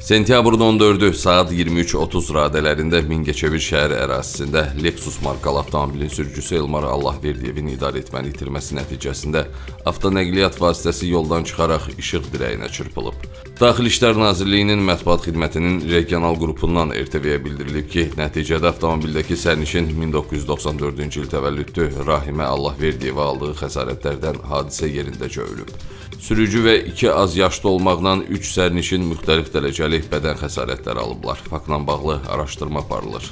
Sentyabrın 14-ü saat 23:30 radələrində Mingəçevir şəhər ərazisində Lexus markalı avtomobilin sürücüsü Elmar Allahverdiyevin idarə etməni itirməsi nəticəsində avtonəqliyyat vasitəsi yoldan çıxaraq işıq dirəyinə çırpılıb. Daxili İşlər Nazirliyinin mətbuat xidmətinin regional qrupundan RTV-yə bildirilib ki, nəticədə avtomobildəki sərnişin 1994-cü il təvəllüdlü Rahimə Allahverdiyeva aldığı xəsarətlərdən hadisə yerindəcə ölüb. Sürücü və 2 az yaşlı olmaqla 3 sərnişin müxtəlif dərəcəli bədən xəsarətləri alıblar. Faktla bağlı araşdırma aparılır.